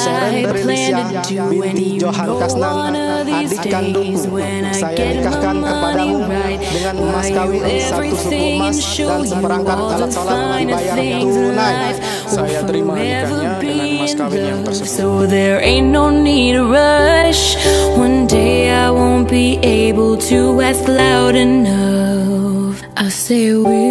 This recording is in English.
Seren plan Berelisya to do. And binti Johan Kasnan adik kandungku saya nikahkan kepadamu dengan emas kawin satu suku emas dan seperangkat alat sholat dibayar tunai. Saya terima nikahnya dengan mas in kawin yang tersebut. So there ain't no need to rush. One day I won't be able to ask loud enough. I say, you?